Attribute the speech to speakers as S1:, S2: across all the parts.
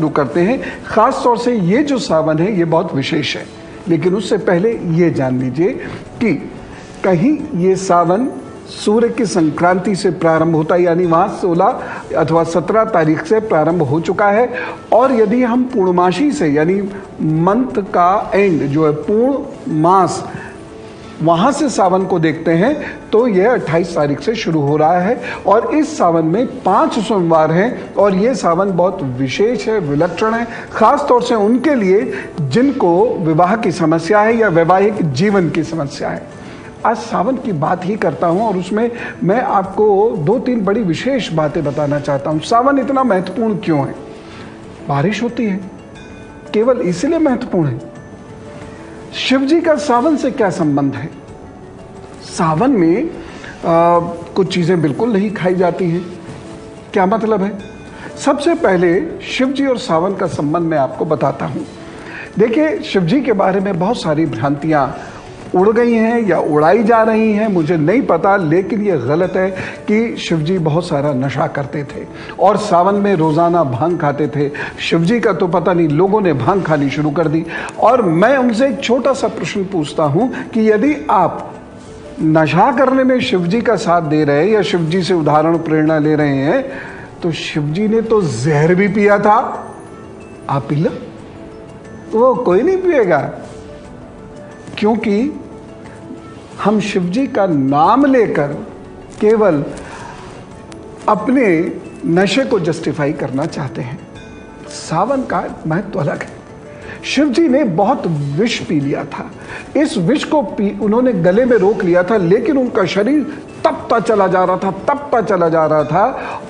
S1: शुरू करते हैं। खास तौर से ये जो सावन है, ये बहुत विशेष है। लेकिन उससे पहले ये जान लीजिए कि कहीं ये सावन सूर्य की संक्रांति से प्रारंभ होता है, यानी वहाँ 16 अथवा 17 तारीख से प्रारंभ हो चुका है। और यदि हम पूर्णमासी से, यानी मंथ का एंड जो है पूर्ण मास वहाँ से सावन को देखते हैं तो यह 28 तारीख से शुरू हो रहा है और इस सावन में पाँच सोमवार हैं और ये सावन बहुत विशेष है, विलक्षण है। खास तौर से उनके लिए जिनको विवाह की समस्या है या वैवाहिक जीवन की समस्या है। आज सावन की बात ही करता हूँ और उसमें मैं आपको दो तीन बड़ी विशेष बातें बताना चाहता हूँ। सावन इतना महत्वपूर्ण क्यों है? बारिश होती है। केवल इसलिए महत्वपूर्ण है शिव जी का सावन से क्या संबंध है? सावन में आ, कुछ चीज़ें बिल्कुल नहीं खाई जाती हैं। क्या मतलब है? सबसे पहले शिव जी और सावन का संबंध मैं आपको बताता हूँ। देखिए शिव जी के बारे में बहुत सारी भ्रांतियाँ उड़ गई हैं या उड़ाई जा रही हैं, मुझे नहीं पता, लेकिन ये गलत है कि शिवजी बहुत सारा नशा करते थे और सावन में रोज़ाना भाँग खाते थे। शिवजी का तो पता नहीं, लोगों ने भाँग खानी शुरू कर दी। और मैं उनसे एक छोटा सा प्रश्न पूछता हूँ कि यदि आप नशा करने में शिवजी का साथ दे रहे हैं या शिवजी से उदाहरण प्रेरणा ले रहे हैं तो शिवजी ने तो जहर भी पिया था। आप पी लो वो कोई नहीं पिएगा। क्योंकि हम शिव जी का नाम लेकर केवल अपने नशे को जस्टिफाई करना चाहते हैं। सावन का महत्व अलग है। शिव जी ने बहुत विष पी लिया था। इस विष को पी, उन्होंने गले में रोक लिया था, लेकिन उनका शरीर तपता चला जा रहा था, तपता चला जा रहा था,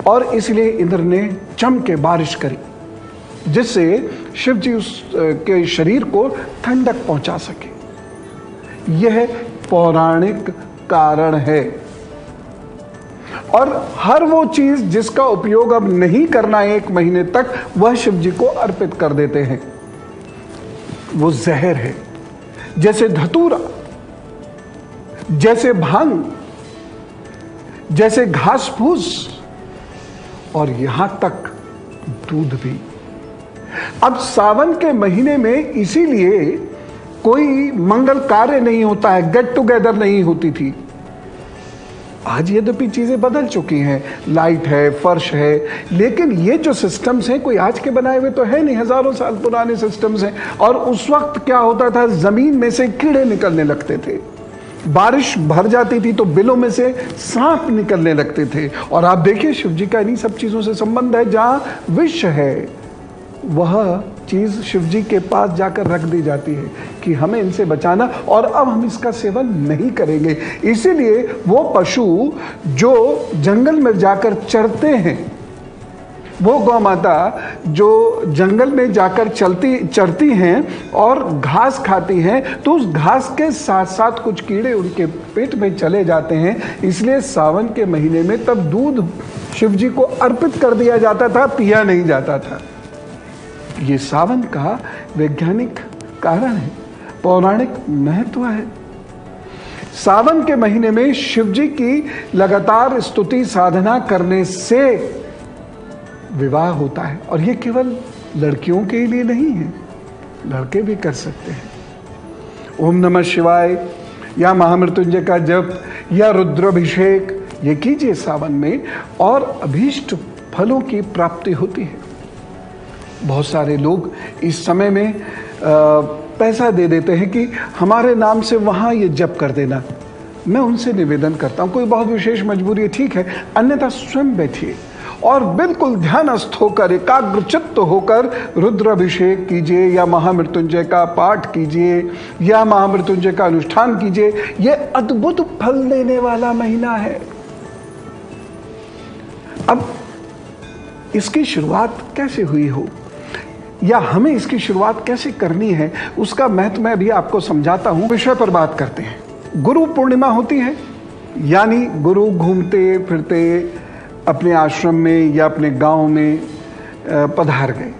S1: और इसलिए इंद्र ने चम के बारिश करी, जिससे शिव जी उस के शरीर को ठंडक पहुँचा सके। यह पौराणिक कारण है। और हर वो चीज़ जिसका उपयोग अब नहीं करना एक महीने तक, वह शिव जी को अर्पित कर देते हैं। वो जहर है। जैसे धतूरा, जैसे भाँग, जैसे घास फूस और यहाँ तक दूध भी। अब सावन के महीने में इसीलिए कोई मंगल कार्य नहीं होता है गेट टुगेदर नहीं होती थी। आज यद्यपि चीज़ें बदल चुकी हैं। लाइट है, फर्श है, लेकिन ये जो सिस्टम्स हैं, कोई आज के बनाए हुए तो है नहीं। हज़ारों साल पुराने सिस्टम्स हैं। और उस वक्त क्या होता था, ज़मीन में से कीड़े निकलने लगते थे। बारिश भर जाती थी तो बिलों में से सांप निकलने लगते थे। और आप देखिए, शिव जी का इन्हीं सब चीज़ों से संबंध है जहाँ विष है। वह चीज़ शिव जी के पास जाकर रख दी जाती है कि हमें इनसे बचाना, और अब हम इसका सेवन नहीं करेंगे। इसीलिए वो पशु जो जंगल में जाकर चरते हैं, वो गौ माता जो जंगल में जाकर चलती, चरती हैं और घास खाती हैं तो उस घास के साथ साथ कुछ कीड़े उनके पेट में चले जाते हैं। इसलिए सावन के महीने में तब दूध शिव जी को अर्पित कर दिया जाता था, पिया नहीं जाता था। ये सावन का वैज्ञानिक कारण है, पौराणिक महत्व है। सावन के महीने में शिव जी की लगातार स्तुति साधना करने से विवाह होता है, और ये केवल लड़कियों के लिए नहीं है, लड़के भी कर सकते हैं। ओम नमः शिवाय, या महामृत्युंजय का जप, या रुद्राभिषेक, ये कीजिए सावन में, और अभीष्ट फलों की प्राप्ति होती है। बहुत सारे लोग इस समय में पैसा दे देते हैं कि हमारे नाम से वहाँ ये जप कर देना। मैं उनसे निवेदन करता हूँ, कोई बहुत विशेष मजबूरी है, ठीक है, अन्यथा स्वयं बैठिए। और बिल्कुल ध्यानस्थ होकर, एकाग्रचित्त होकर रुद्राभिषेक कीजिए, या महामृत्युंजय का पाठ कीजिए, या महामृत्युंजय का अनुष्ठान कीजिए यह अद्भुत फल देने वाला महीना है। अब इसकी शुरुआत कैसे हुई हो? या हमें इसकी शुरुआत कैसे करनी है, उसका महत्व मैं भी आपको समझाता हूँ। विषय पर बात करते हैं। गुरु पूर्णिमा होती है, यानी गुरु घूमते, फिरते, अपने आश्रम में या अपने गाँव में पधार गए,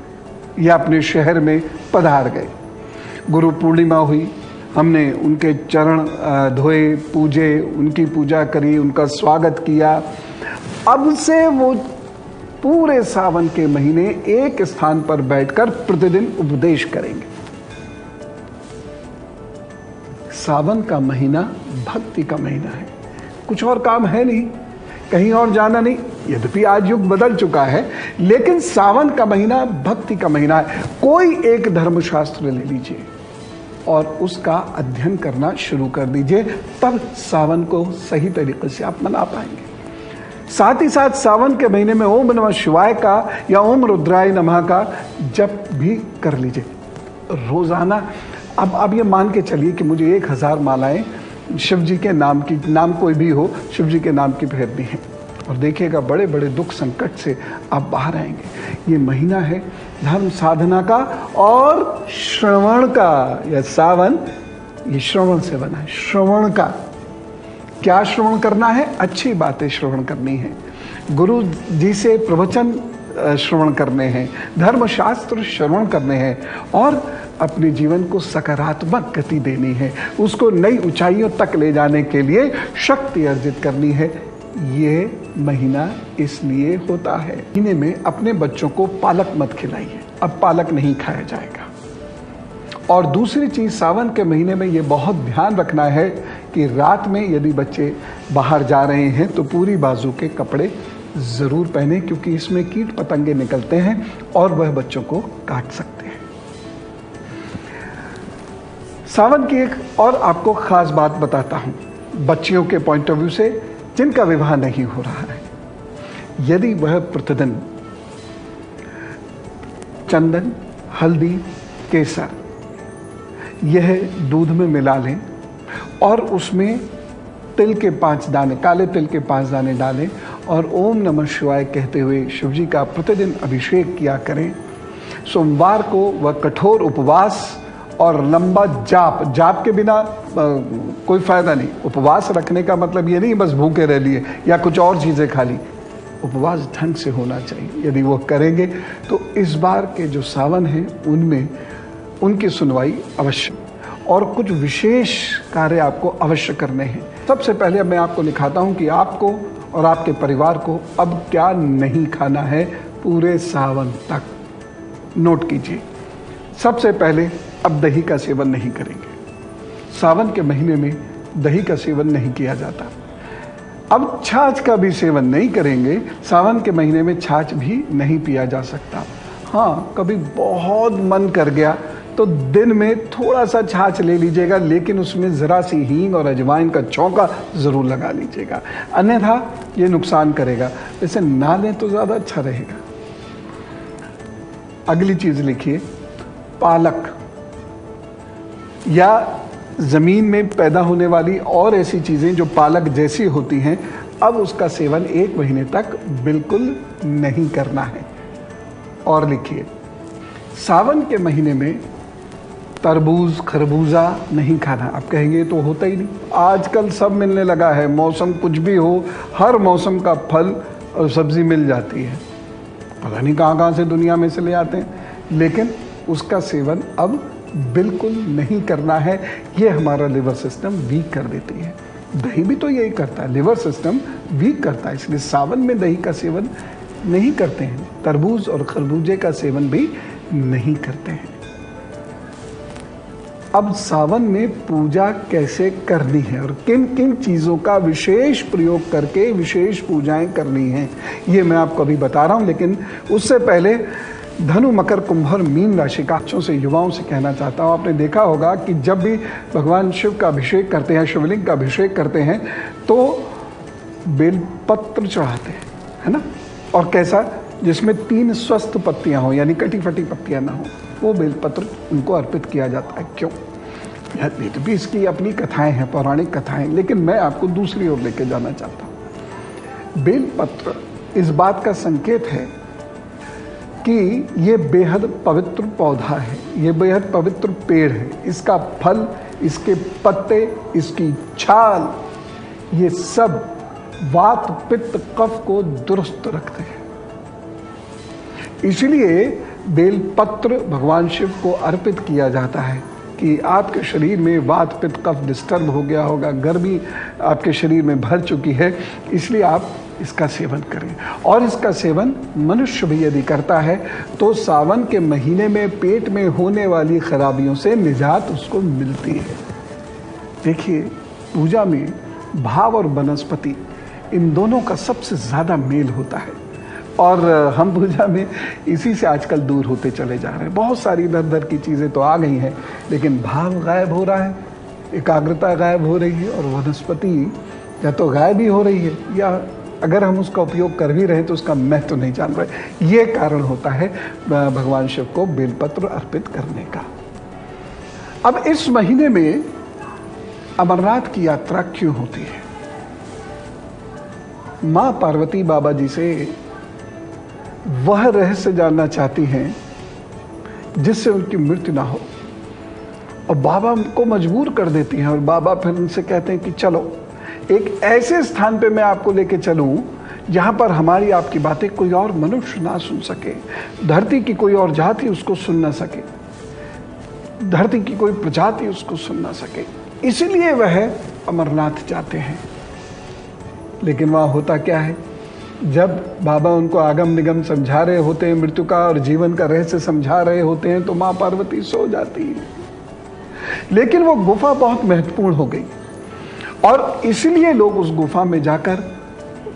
S1: या अपने शहर में पधार गए। गुरु पूर्णिमा हुई, हमने उनके चरण धोए, पूजे, उनकी पूजा करी, उनका स्वागत किया। अब से वो पूरे सावन के महीने एक स्थान पर बैठकर प्रतिदिन उपदेश करेंगे। सावन का महीना भक्ति का महीना है। कुछ और काम है नहीं। कहीं और जाना नहीं। यद्यपि आज युग बदल चुका है, लेकिन सावन का महीना भक्ति का महीना है। कोई एक धर्मशास्त्र ले लीजिए और उसका अध्ययन करना शुरू कर दीजिए, तब सावन को सही तरीके से आप मना पाएँगे। साथ ही साथ सावन के महीने में ओम नमः शिवाय का या ओम रुद्राय नमः का जप भी कर लीजिए। रोज़ाना, अब अब ये मान के चलिए कि मुझे एक हज़ार मालाएँ शिव जी के नाम की, नाम कोई भी हो शिव जी के नाम की फेरनी है। और देखिएगा बड़े बड़े दुख संकट से आप बाहर आएँगे। ये महीना है धर्म साधना का और श्रवण का। या सावन, ये श्रवण से बना है, श्रवण का। क्या श्रवण करना है? अच्छी बातें श्रवण करनी है। गुरु जी से प्रवचन श्रवण करने हैं। धर्मशास्त्र श्रवण करने हैं और अपने जीवन को सकारात्मक गति देनी है। उसको नई ऊंचाइयों तक ले जाने के लिए शक्ति अर्जित करनी है। ये महीना इसलिए होता है। महीने में अपने बच्चों को पालक मत खिलाइए। अब पालक नहीं खाया जाएगा। और दूसरी चीज़ सावन के महीने में ये बहुत ध्यान रखना है कि रात में यदि बच्चे बाहर जा रहे हैं तो पूरी बाजू के कपड़े ज़रूर पहने, क्योंकि इसमें कीट पतंगे निकलते हैं और वह बच्चों को काट सकते हैं। सावन की एक और आपको खास बात बताता हूँ, बच्चियों के पॉइंट ऑफ़ व्यू से, जिनका विवाह नहीं हो रहा है। यदि वह प्रतिदिन चंदन, हल्दी, केसर यह दूध में मिला लें और उसमें तिल के पाँच दाने काले तिल के पाँच दाने डालें और ओम नमः शिवाय कहते हुए शिव जी का प्रतिदिन अभिषेक किया करें। सोमवार को वह कठोर उपवास और लंबा जाप जाप के बिना आ, कोई फ़ायदा नहीं। उपवास रखने का मतलब ये नहीं बस भूखे रह लिए या कुछ और चीज़ें खा ली। उपवास ढंग से होना चाहिए। यदि वो करेंगे तो इस बार के जो सावन हैं उनमें उनकी सुनवाई अवश्य। और कुछ विशेष कार्य आपको अवश्य करने हैं। सबसे पहले मैं आपको दिखाता हूँ कि आपको और आपके परिवार को अब क्या नहीं खाना है पूरे सावन तक। नोट कीजिए। सबसे पहले अब दही का सेवन नहीं करेंगे। सावन के महीने में दही का सेवन नहीं किया जाता। अब छाछ का भी सेवन नहीं करेंगे, सावन के महीने में छाछ भी नहीं पिया जा सकता। हाँ कभी बहुत मन कर गया तो दिन में थोड़ा सा छाछ ले लीजिएगा, लेकिन उसमें ज़रा सी हींग और अजवाइन का चौका ज़रूर लगा लीजिएगा। अन्यथा ये नुकसान करेगा। इसे ना लें तो ज़्यादा अच्छा रहेगा। अगली चीज़ लिखिए। पालक। या ज़मीन में पैदा होने वाली और ऐसी चीज़ें जो पालक जैसी होती हैं, अब उसका सेवन एक महीने तक बिल्कुल नहीं करना है। और लिखिए। सावन के महीने में तरबूज, खरबूजा नहीं खाना। आप कहेंगे तो होता ही नहीं। आजकल सब मिलने लगा है। मौसम कुछ भी हो, हर मौसम का फल और सब्ज़ी मिल जाती है। पता नहीं कहाँ कहाँ से दुनिया में से ले आते हैं, लेकिन उसका सेवन अब बिल्कुल नहीं करना है। ये हमारा लिवर सिस्टम वीक कर देती है। दही भी तो यही करता है। लिवर सिस्टम वीक करता है, इसलिए सावन में दही का सेवन नहीं करते हैं। तरबूज और खरबूजे का सेवन भी नहीं करते हैं। अब सावन में पूजा कैसे करनी है और किन किन चीज़ों का विशेष प्रयोग करके विशेष पूजाएँ करनी हैं, ये मैं आपको अभी बता रहा हूँ, लेकिन उससे पहले धनु, मकर, कुंभ और मीन राशि का बच्चों से, युवाओं से कहना चाहता हूँ। आपने देखा होगा कि जब भी भगवान शिव का अभिषेक करते हैं, शिवलिंग का अभिषेक करते हैं तो बेलपत्र चढ़ाते हैं, है ना? और कैसा? जिसमें तीन स्वस्थ पत्तियाँ हों, यानी कटी फटी पत्तियाँ ना हो। वो बेलपत्र उनको अर्पित किया जाता है। क्यों? यद्यपि भी इसकी अपनी कथाएँ हैं, पौराणिक कथाएँ, लेकिन मैं आपको दूसरी ओर लेके जाना चाहता हूँ। बेलपत्र इस बात का संकेत है कि ये बेहद पवित्र पौधा है, ये बेहद पवित्र पेड़ है। इसका फल, इसके पत्ते, इसकी छाल, ये सब वात पित्त कफ को दुरुस्त रखते हैं। इसलिए बेलपत्र भगवान शिव को अर्पित किया जाता है कि आपके शरीर में वात, पित्त, कफ डिस्टर्ब हो गया होगा, गर्मी आपके शरीर में भर चुकी है, इसलिए आप इसका सेवन करें। और इसका सेवन मनुष्य भी यदि करता है तो सावन के महीने में पेट में होने वाली खराबियों से निजात उसको मिलती है। देखिए, पूजा में भाव और वनस्पति, इन दोनों का सबसे ज़्यादा मेल होता है। और हम पूजा में इसी से आजकल दूर होते चले जा रहे हैं। बहुत सारी इधर उधर की चीज़ें तो आ गई हैं, लेकिन भाव गायब हो रहा है, एकाग्रता गायब हो रही है और वनस्पति या तो गायब ही हो रही है, या अगर हम उसका उपयोग कर भी रहे हैं तो उसका महत्व तो नहीं जान रहे। ये कारण होता है भगवान शिव को बेलपत्र अर्पित करने का। अब इस महीने में अमरनाथ की यात्रा क्यों होती है? माँ पार्वती बाबा जी से वह रहस्य जानना चाहती हैं, जिससे उनकी मृत्यु ना हो। और बाबा को मजबूर कर देती हैं, और बाबा फिर उनसे कहते हैं कि चलो, एक ऐसे स्थान पे मैं आपको लेके चलूँ, जहाँ पर हमारी आपकी बातें कोई और मनुष्य ना सुन सके, धरती की कोई और जाति उसको सुन ना सके, धरती की कोई प्रजाति उसको सुन ना सके। इसलिए वह अमरनाथ जाते हैं। लेकिन वहाँ होता क्या है? जब बाबा उनको आगम निगम समझा रहे होते हैं मृत्यु का और जीवन का रहस्य समझा रहे होते हैं तो माँ पार्वती सो जाती है। लेकिन वो गुफा बहुत महत्वपूर्ण हो गई। और इसलिए लोग उस गुफा में जाकर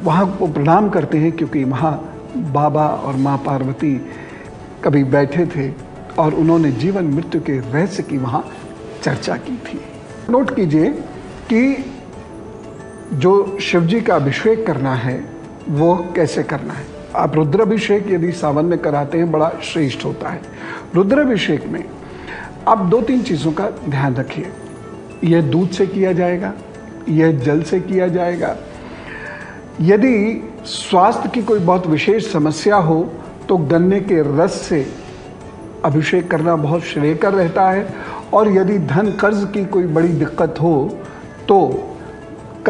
S1: वहाँ को प्रणाम करते हैं, क्योंकि वहाँ बाबा और माँ पार्वती कभी बैठे थे और उन्होंने जीवन मृत्यु के रहस्य की वहाँ चर्चा की थी। नोट कीजिए कि जो शिवजी का अभिषेक करना है वो कैसे करना है? आप रुद्राभिषेक यदि सावन में कराते हैं, बड़ा श्रेष्ठ होता है। रुद्राभिषेक में आप दो तीन चीज़ों का ध्यान रखिए। यह दूध से किया जाएगा, यह जल से किया जाएगा। यदि स्वास्थ्य की कोई बहुत विशेष समस्या हो तो गन्ने के रस से अभिषेक करना बहुत श्रेयकर रहता है। और यदि धन कर्ज की कोई बड़ी दिक्कत हो तो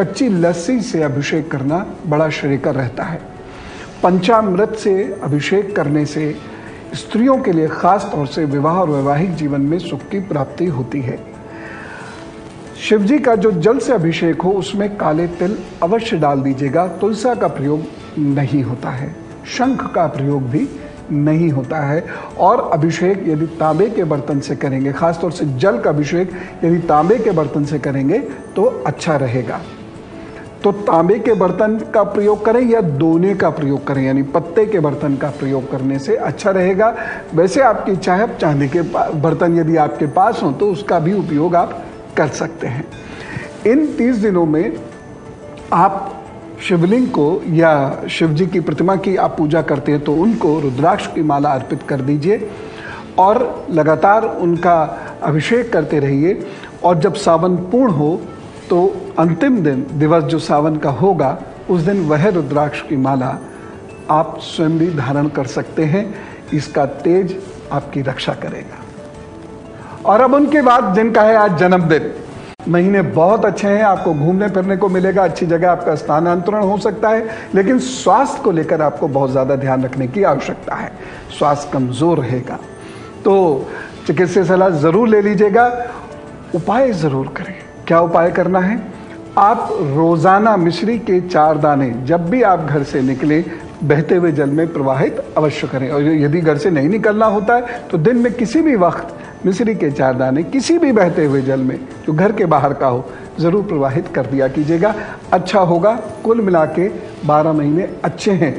S1: कच्ची लस्सी से अभिषेक करना बड़ा श्रेयकर रहता है। पंचामृत से अभिषेक करने से स्त्रियों के लिए खास तौर से विवाह और वैवाहिक जीवन में सुख की प्राप्ति होती है। शिव जी का जो जल से अभिषेक हो, उसमें काले तिल अवश्य डाल दीजिएगा। तुलसा का प्रयोग नहीं होता है। शंख का प्रयोग भी नहीं होता है। और अभिषेक यदि तांबे के बर्तन से करेंगे खासतौर से जल का अभिषेक यदि तांबे के बर्तन से करेंगे तो अच्छा रहेगा। तो तांबे के बर्तन का प्रयोग करें या दोने का प्रयोग करें, यानी पत्ते के बर्तन का प्रयोग करने से अच्छा रहेगा। वैसे आपकी इच्छा है चांदी के बर्तन यदि आपके पास हो तो उसका भी उपयोग आप कर सकते हैं। इन तीस दिनों में आप शिवलिंग को या शिव जी की प्रतिमा की आप पूजा करते हैं तो उनको रुद्राक्ष की माला अर्पित कर दीजिए और लगातार उनका अभिषेक करते रहिए। और जब सावन पूर्ण हो तो अंतिम दिन दिवस जो सावन का होगा, उस दिन वह रुद्राक्ष की माला आप स्वयं भी धारण कर सकते हैं। इसका तेज आपकी रक्षा करेगा। और अब उनके बाद जिनका है आज जन्मदिन। महीने बहुत अच्छे हैं, आपको घूमने फिरने को मिलेगा, अच्छी जगह आपका स्थानांतरण हो सकता है, लेकिन स्वास्थ्य को लेकर आपको बहुत ज़्यादा ध्यान रखने की आवश्यकता है। स्वास्थ्य कमज़ोर रहेगा। तो चिकित्सीय सलाह ज़रूर ले लीजिएगा, उपाय ज़रूर करें। क्या उपाय करना है? आप रोज़ाना मिश्री के चार दाने जब भी आप घर से निकले, बहते हुए जल में प्रवाहित अवश्य करें। और यदि घर से नहीं निकलना होता है तो दिन में किसी भी वक्त मिश्री के चार दाने किसी भी बहते हुए जल में, जो घर के बाहर का हो, ज़रूर प्रवाहित कर दिया कीजिएगा। अच्छा होगा, कुल मिला के बारह महीने अच्छे हैं।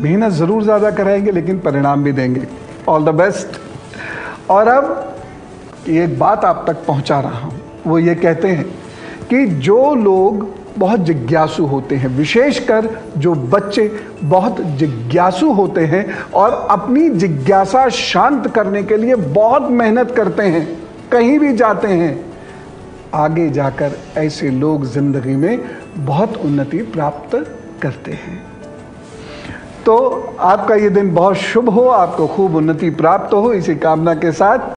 S1: मेहनत ज़रूर ज़्यादा कराएँगे, लेकिन परिणाम भी देंगे। ऑल द बेस्ट और अब एक बात आप तक पहुँचा रहा हूँ। वो ये कहते हैं कि जो लोग बहुत जिज्ञासु होते हैं, विशेषकर जो बच्चे बहुत जिज्ञासु होते हैं और अपनी जिज्ञासा शांत करने के लिए बहुत मेहनत करते हैं, कहीं भी जाते हैं, आगे जाकर ऐसे लोग ज़िंदगी में बहुत उन्नति प्राप्त करते हैं। तो आपका ये दिन बहुत शुभ हो, आपको खूब उन्नति प्राप्त हो, इसी कामना के साथ